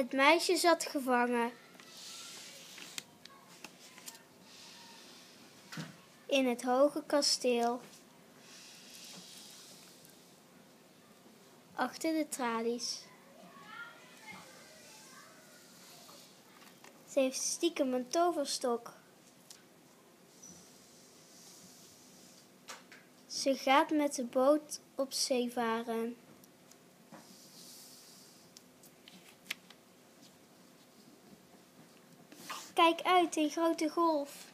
Het meisje zat gevangen in het hoge kasteel. Achter de tralies. Ze heeft stiekem een toverstok. Ze gaat met de boot op zee varen. Kijk uit, een grote golf.